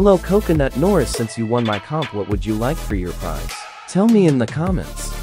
Hello Coconut Norris since you won my comp what would you like for your prize? Tell me in the comments.